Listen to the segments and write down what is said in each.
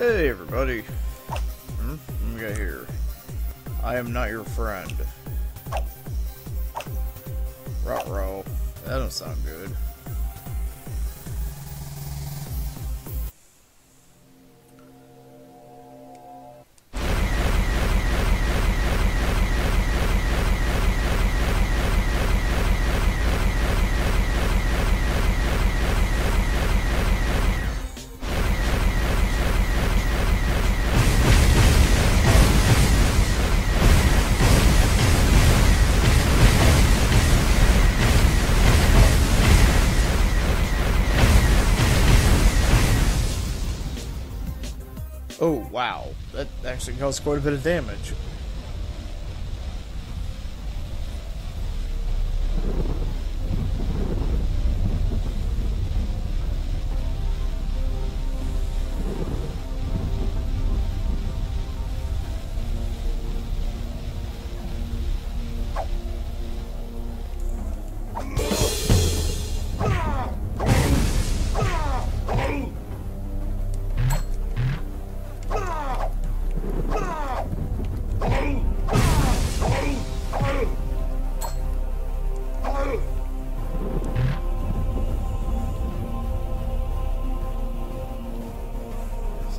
Hey everybody. Hmm? What we got here? I am not your friend. Rot That don't sound good. Actually caused quite a bit of damage.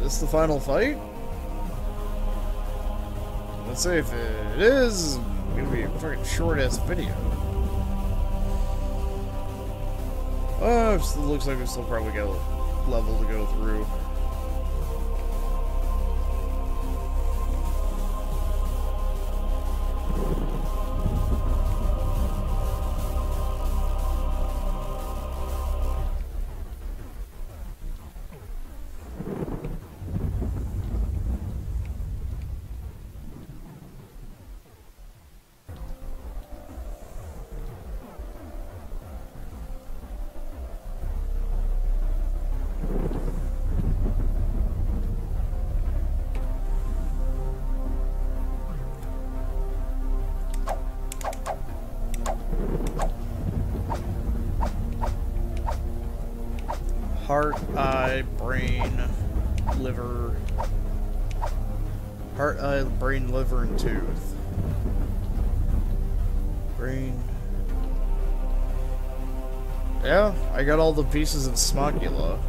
This the final fight? Let's see if it is gonna be a freaking short ass video. Oh, it looks like we still probably got a level to go through. Heart, eye, brain, liver. Heart, eye, brain, liver, and tooth. Brain. Yeah, I got all the pieces of Smocula.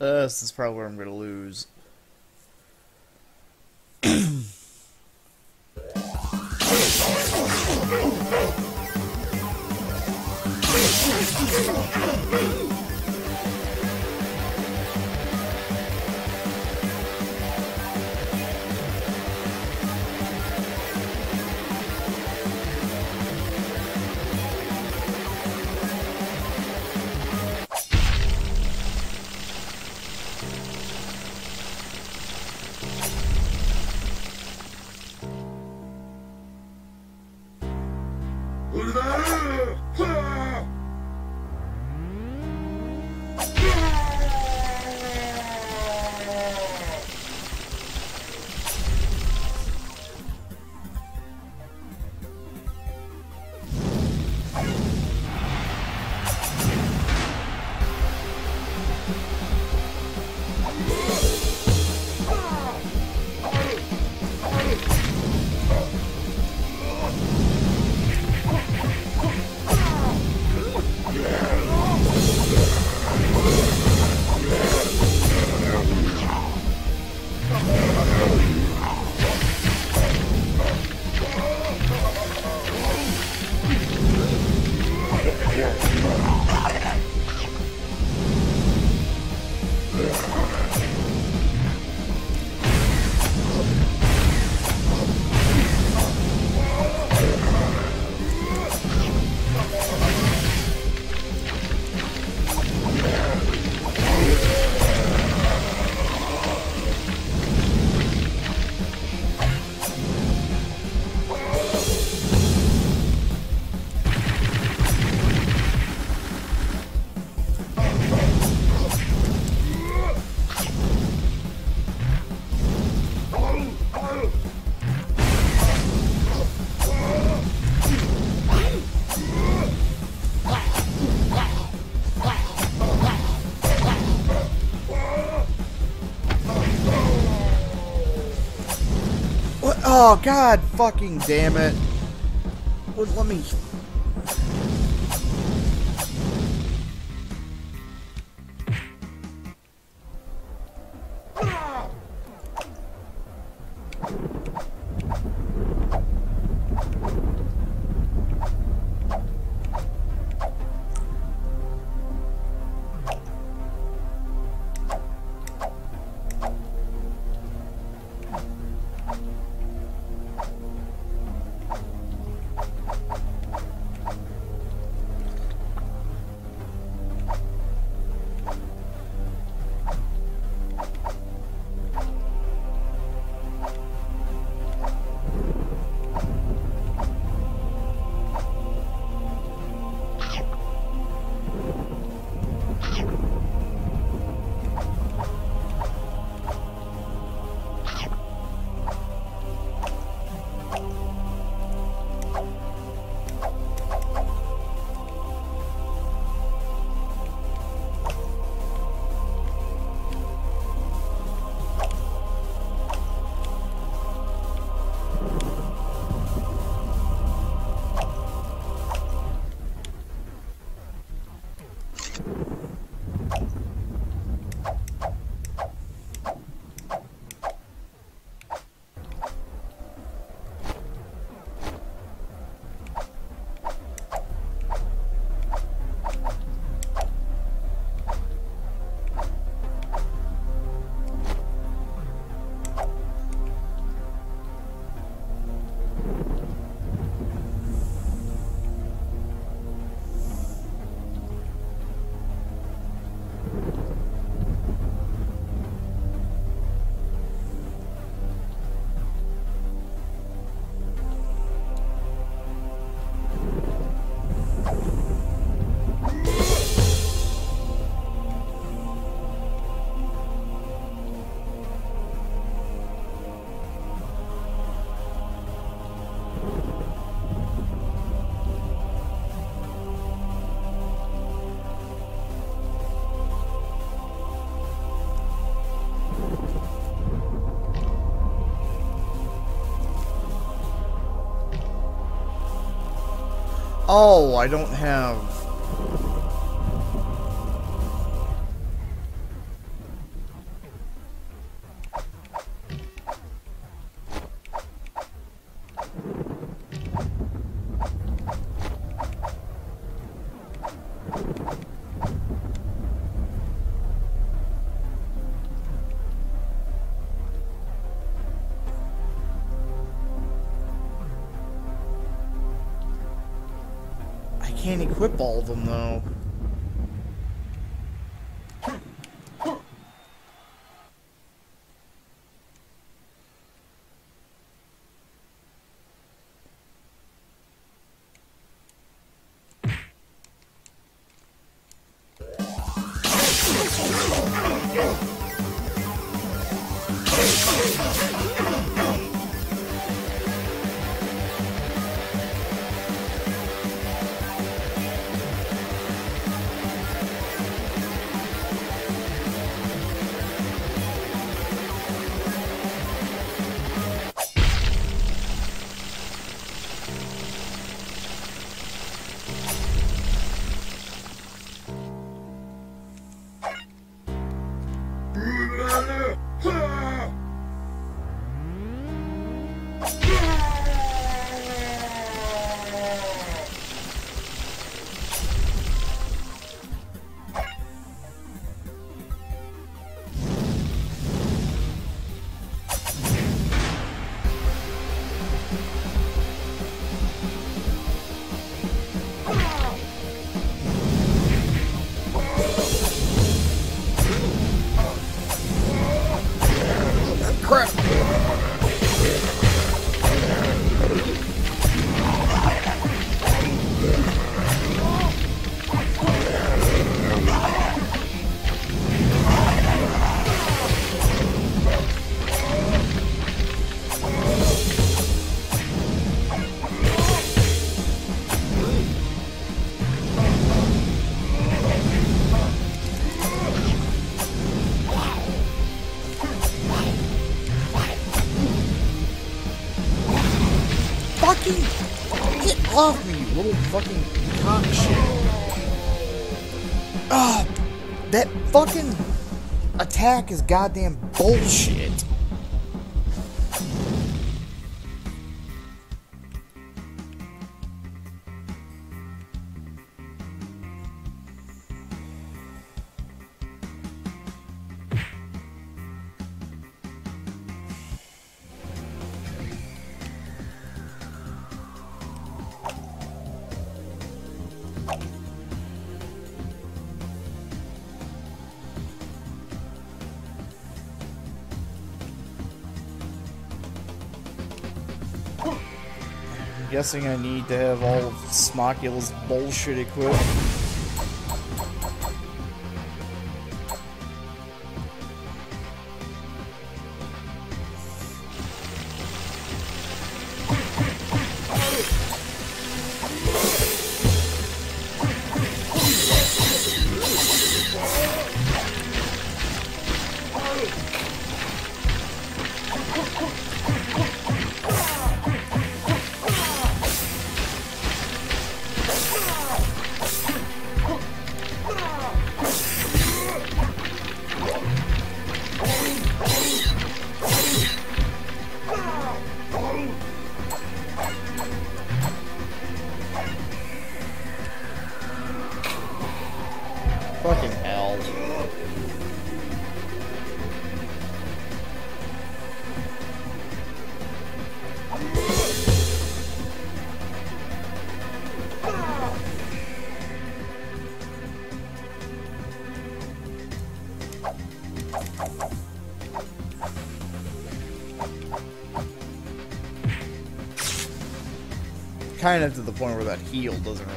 Uh, this is probably where I'm going to lose. Oh, god fucking damn it. Let me... Oh, I don't have... them, though. Off me, you little fucking cock shit. Ah, that fucking attack is goddamn bullshit. Guessing I need to have all of bullshit equipped. Kind of to the point where that heal doesn't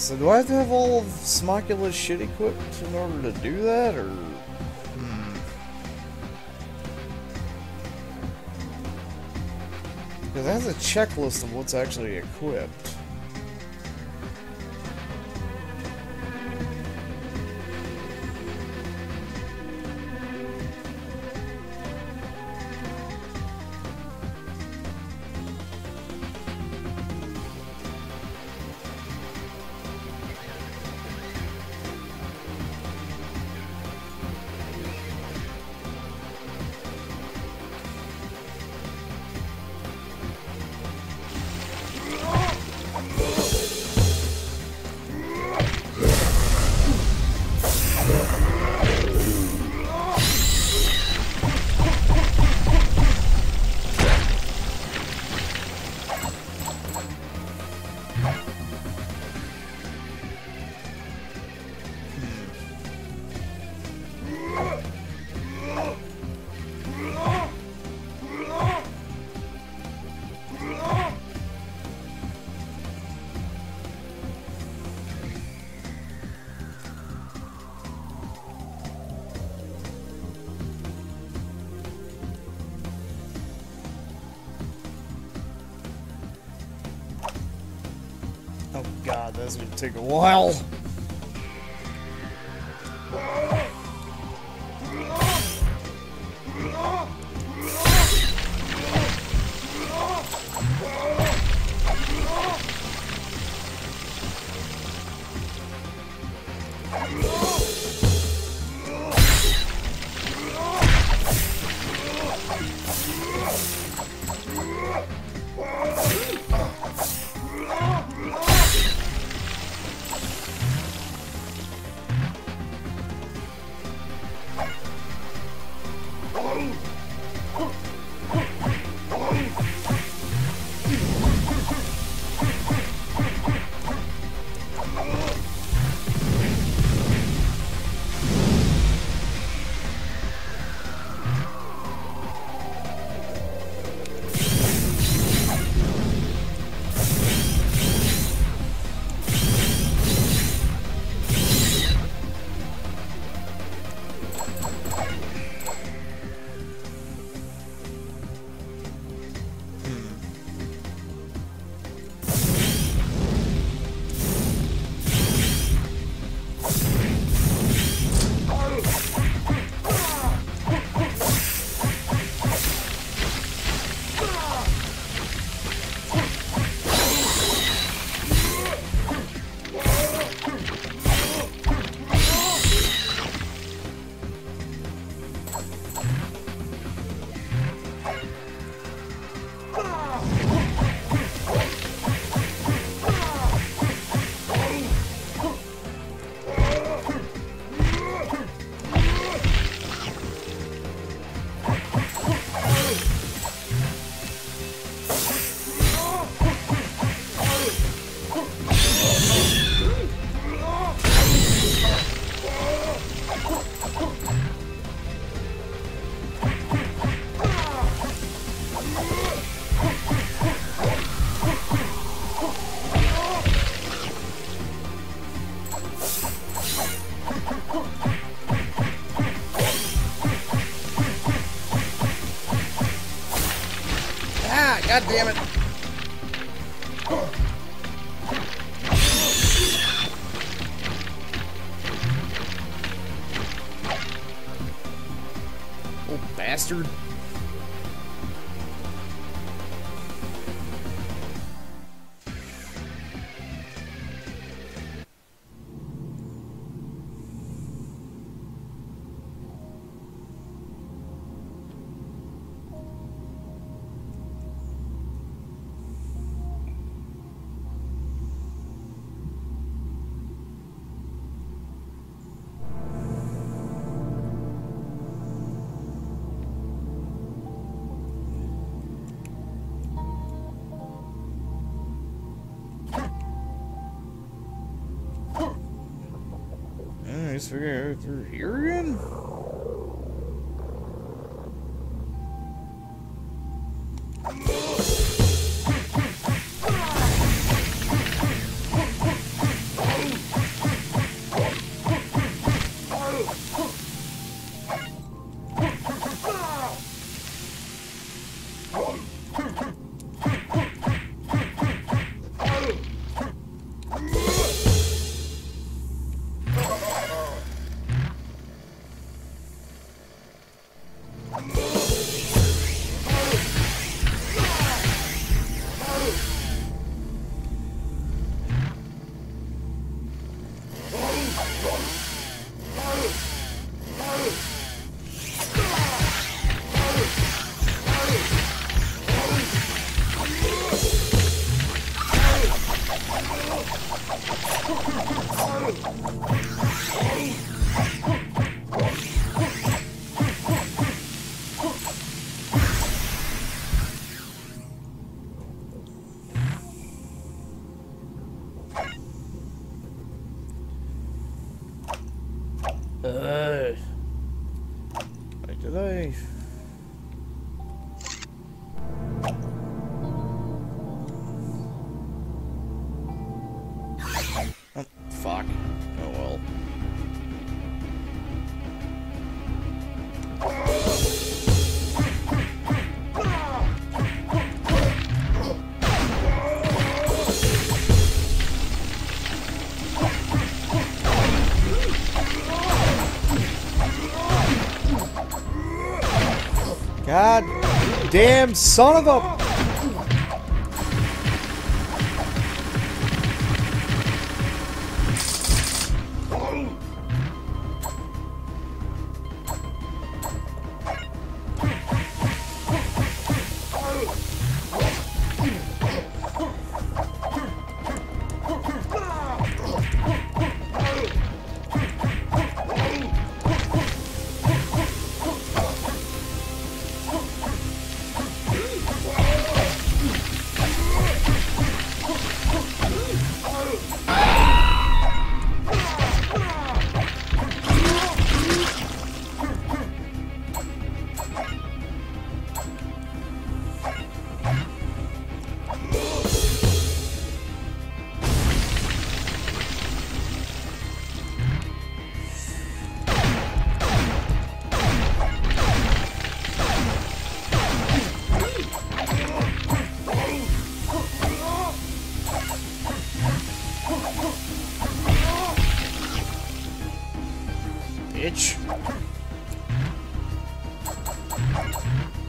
so do I have to have all of Smocula's shit equipped in order to do that, or... Hmm. Because it has a checklist of what's actually equipped. Take a while. Ah, Let's figure out through here again. Damn son of a... bitch.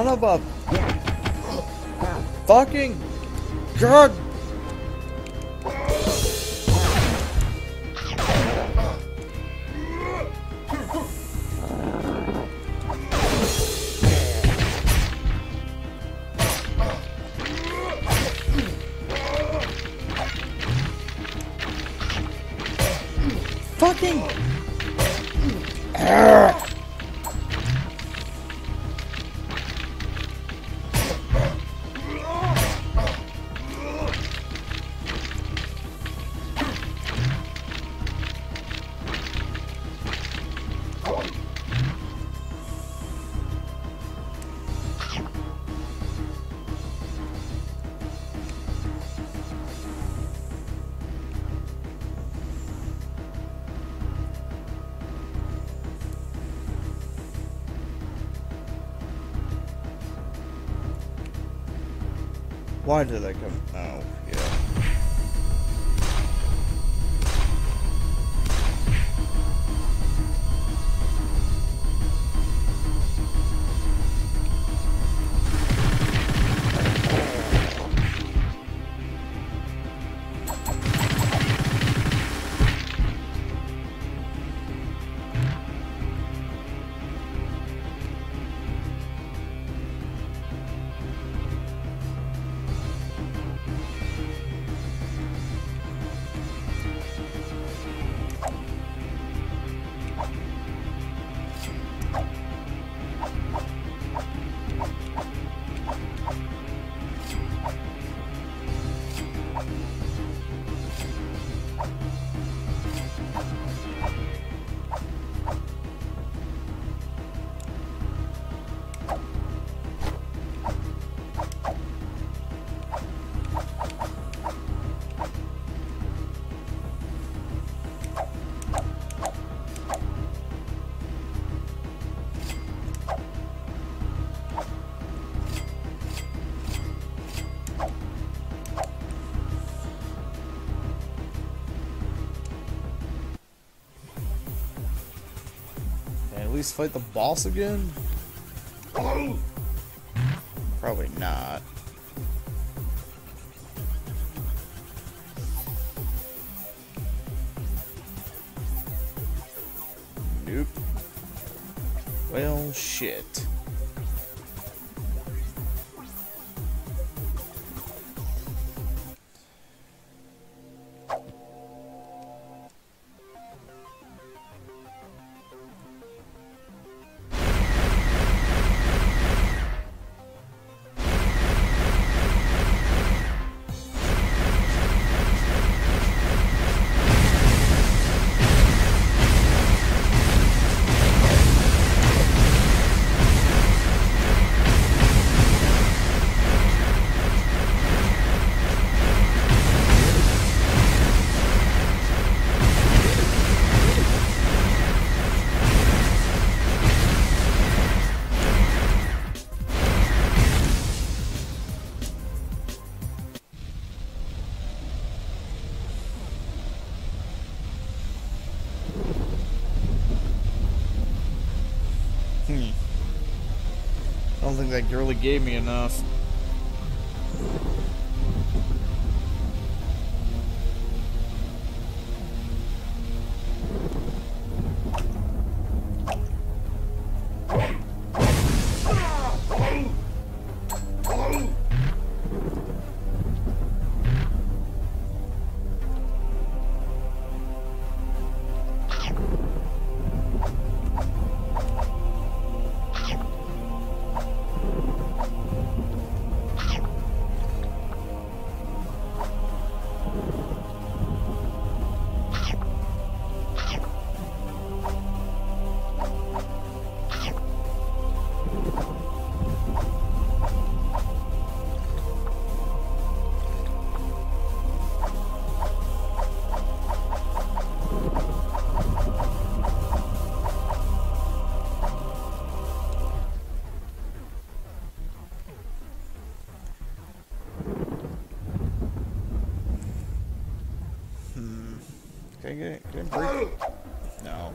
Son of a fucking god fucking Why did I least fight the boss again? Probably not. Think that girlie gave me enough. No.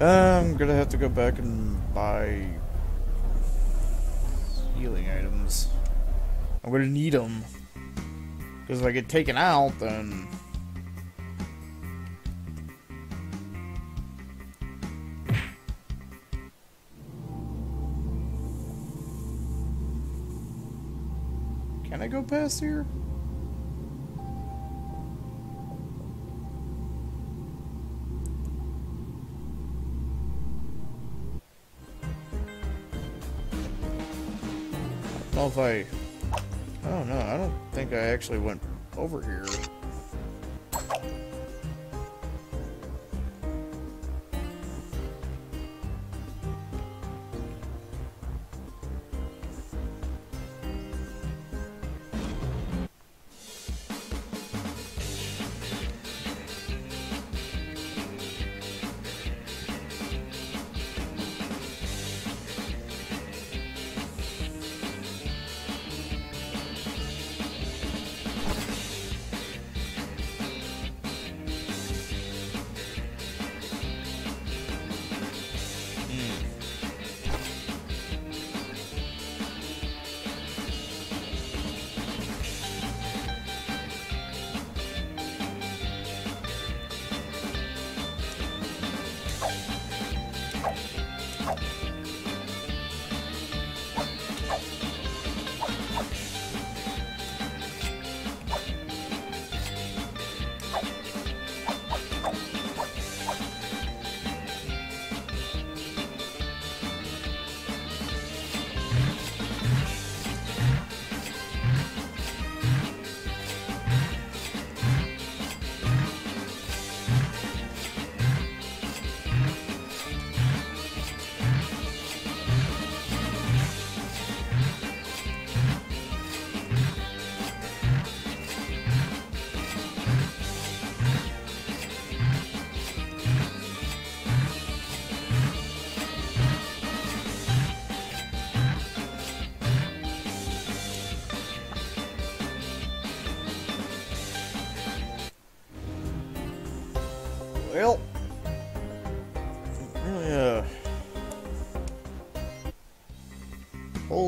I'm gonna have to go back and buy healing items. I'm gonna need them. Because if I get taken out, then... Can I go past here? Know if I... I don't know. I don't think I actually went over here.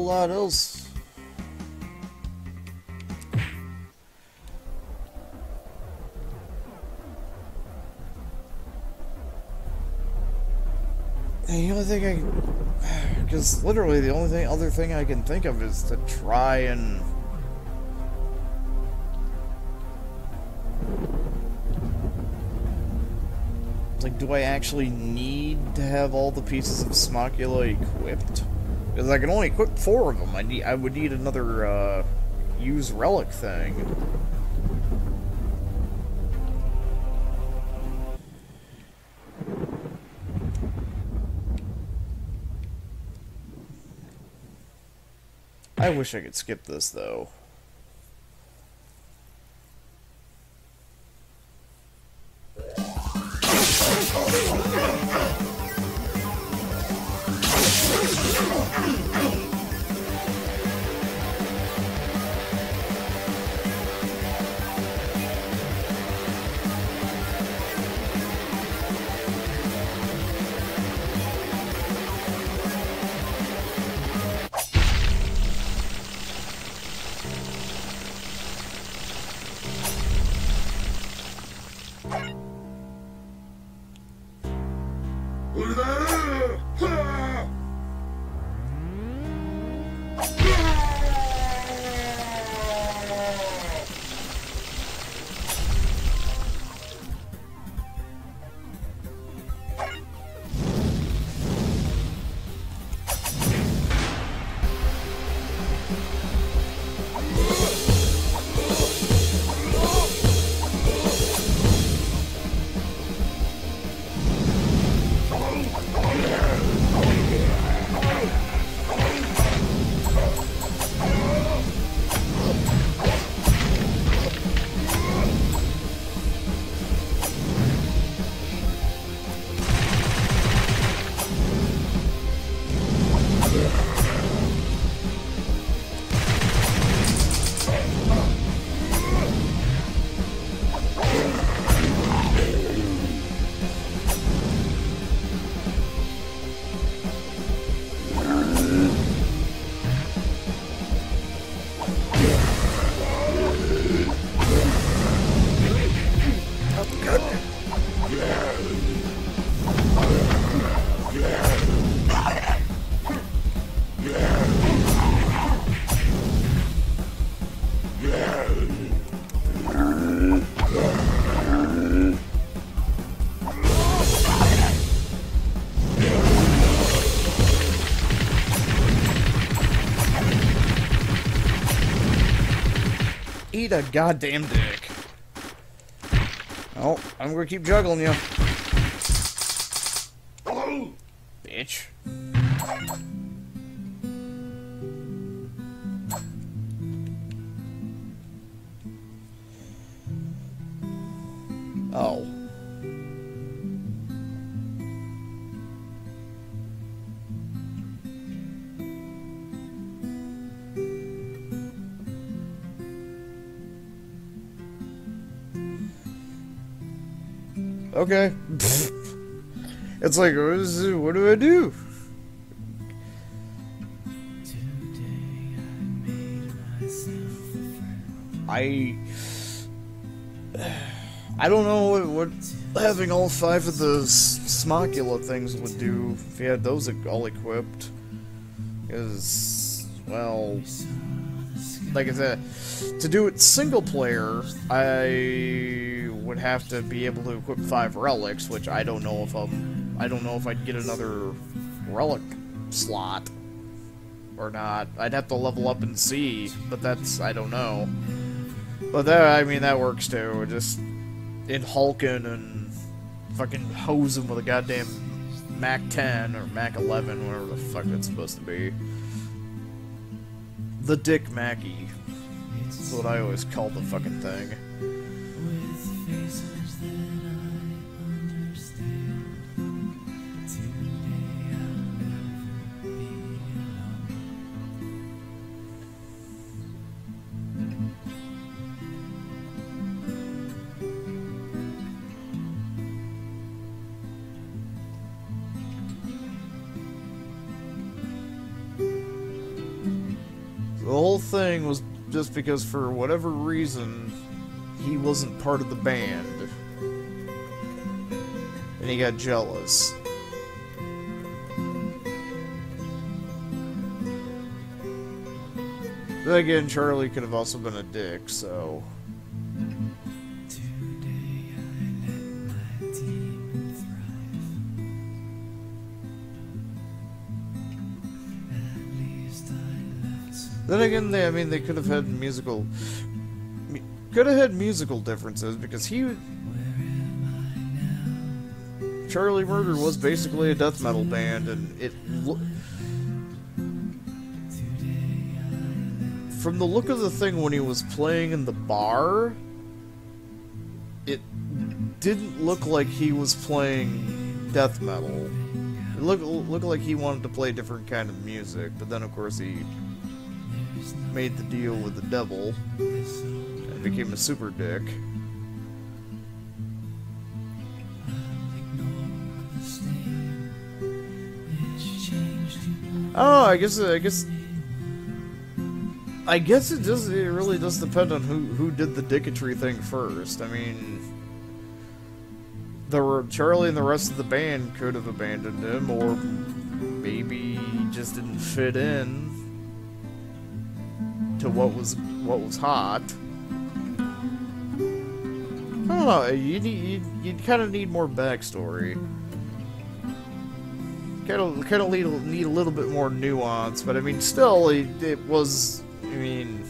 Lot else. The only thing I... Because literally the only thing, other thing I can think of is to try and... Like, do I actually need to have all the pieces of Smokula equipped? Because I can only equip four of them. I need, I would need another, uh, use relic thing. I wish I could skip this, though. Eat a goddamn dick. Oh, I'm gonna keep juggling you. Okay. it's like, what, is, what do I do? I I don't know what, what having all five of the Smokula things would do if you had those all equipped. Because, well, like I said, to do it single player, I would have to be able to equip five relics, which I don't know if I'm, I don't know if I'd get another relic slot or not. I'd have to level up and see, but that's, I don't know. But that, I mean, that works too. Just in Hulkin and fucking hose him with a goddamn Mac 10 or Mac 11, whatever the fuck that's supposed to be. The Dick Mackie. That's what I always call the fucking thing. The whole thing was just because for whatever reason, he wasn't part of the band. And he got jealous. Again, Charlie could have also been a dick, so... Then again, they, I mean, they could have had musical... Could have had musical differences, because he... Charlie Murder was basically a death metal band, and it... From the look of the thing when he was playing in the bar, it didn't look like he was playing death metal. It looked, looked like he wanted to play a different kind of music, but then of course he made the deal with the devil and became a super dick. Oh, I guess I guess I guess it does. It really does depend on who who did the dicketry thing first. I mean, the Charlie and the rest of the band could have abandoned him, or maybe just didn't fit in to what was what was hot. I don't know. You you, you kind of need more backstory. Kind of kind of need, need a little bit more nuance, but I mean, still, it, it was. I mean,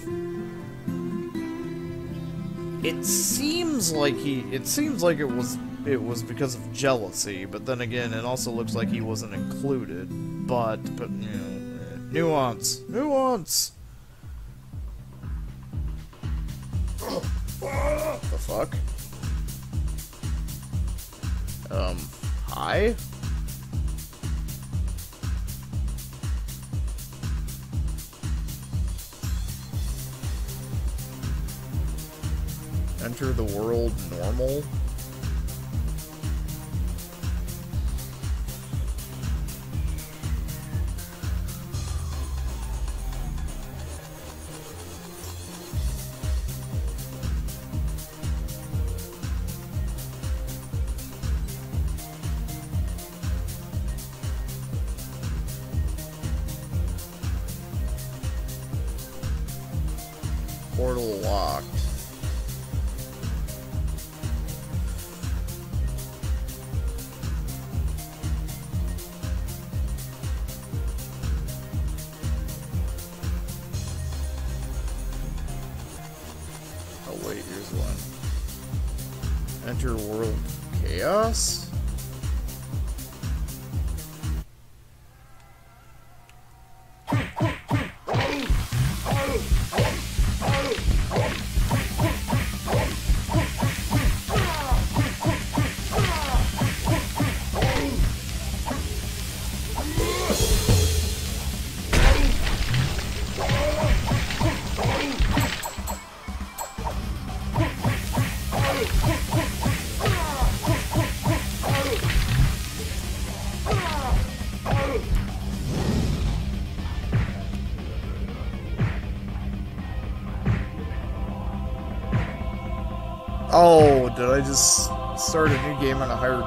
it seems like he. It seems like it was. It was because of jealousy, but then again, it also looks like he wasn't included. But, but you know, eh, nuance, nuance. The fuck? Um, hi? Enter the world normal? Here's one. Enter world chaos?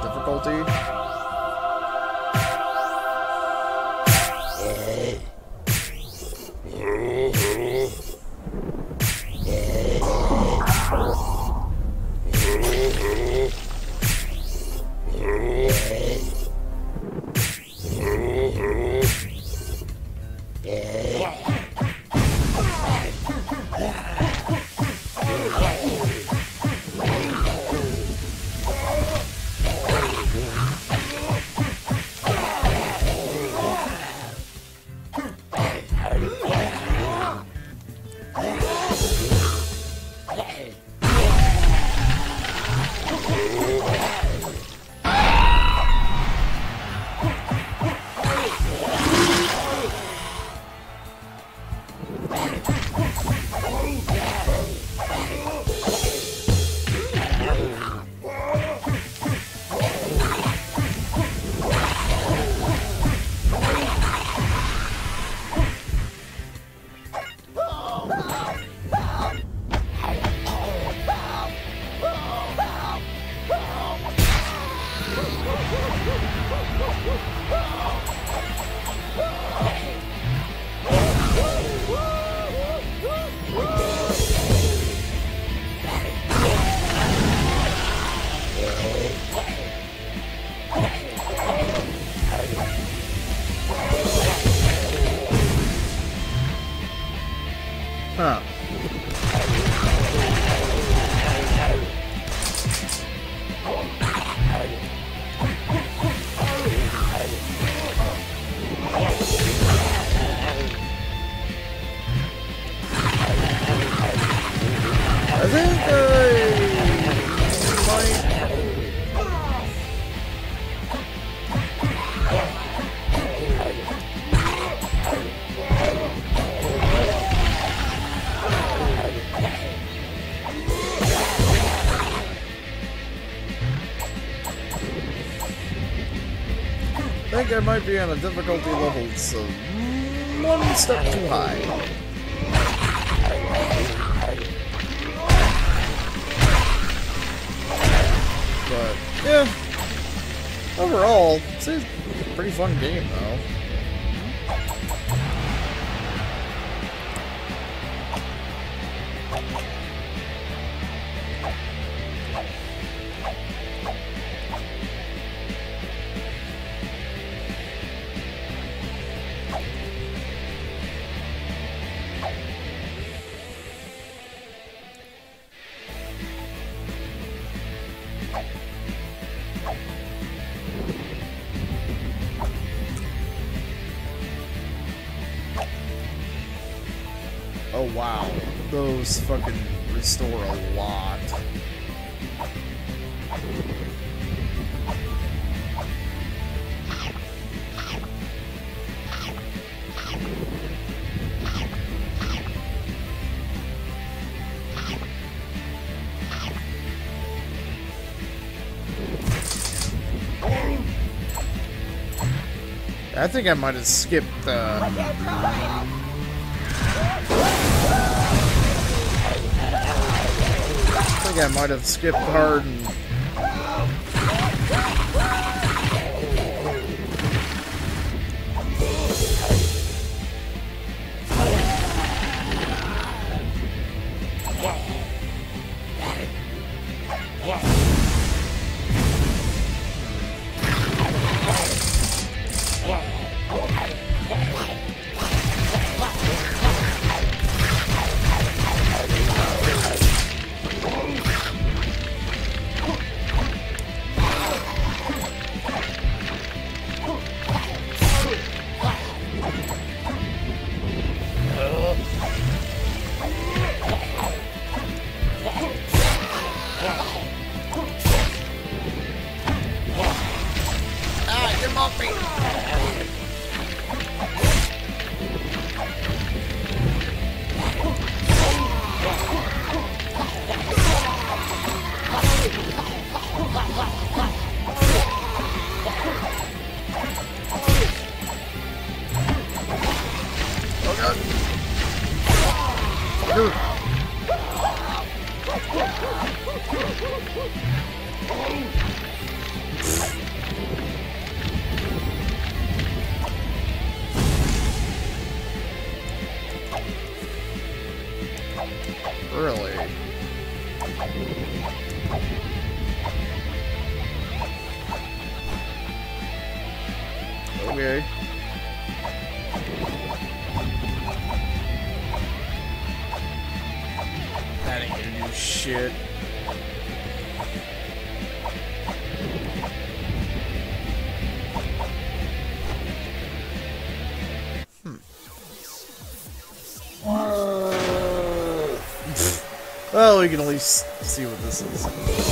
Difficulty? I might be on a difficulty level so one step too high. But yeah, overall, it's a pretty fun game though. Those fucking restore a lot. I think I might have skipped uh, think I might have skipped hard and Really? Okay. That ain't gonna do shit. Well, we can at least see what this is.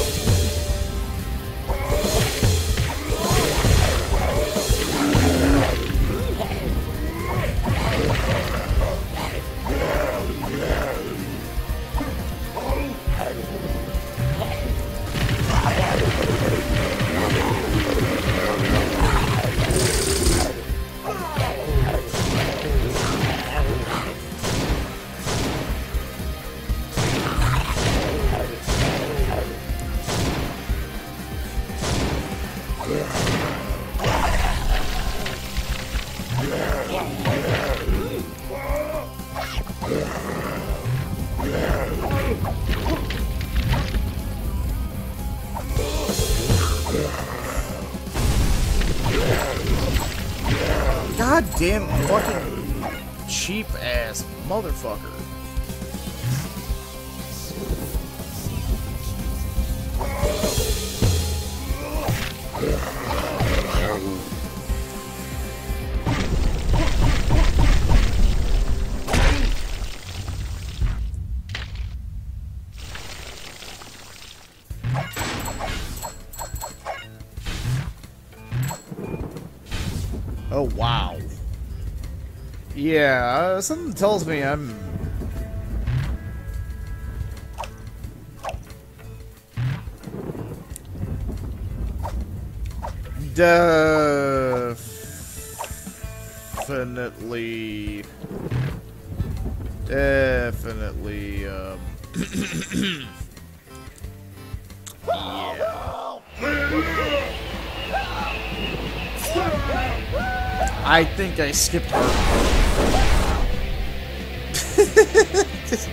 Damn Yeah, uh, something tells me I'm... Definitely... Definitely, um... yeah. I think I skipped her.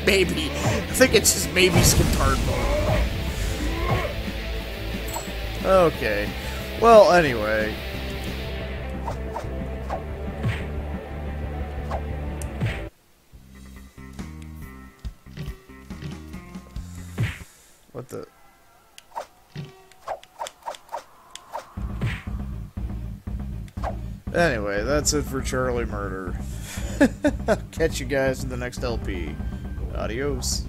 Maybe. I think it's just maybe hard mode. Okay. Well, anyway. What the... Anyway, that's it for Charlie Murder. Catch you guys in the next LP. Adios.